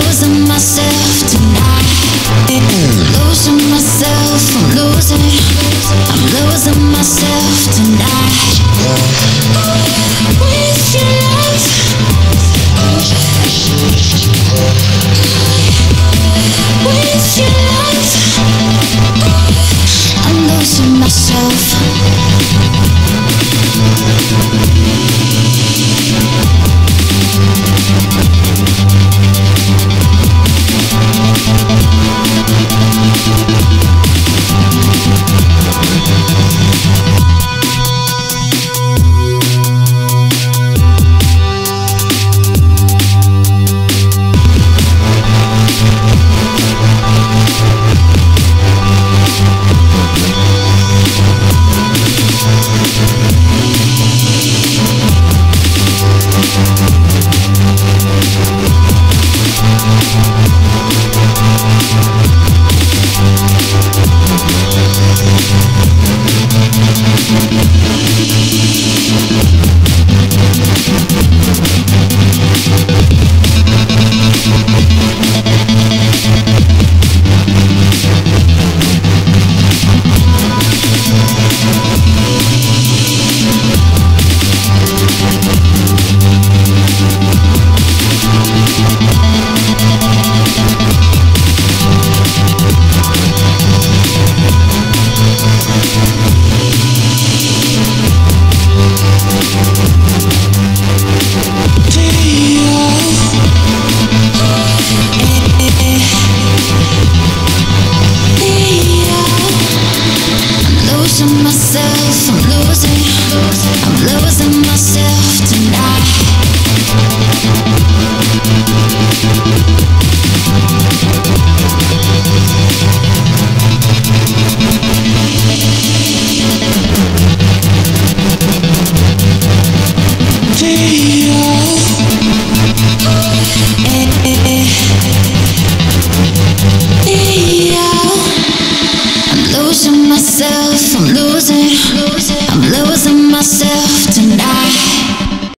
I'm myself I'm losing, I'm losing myself tonight.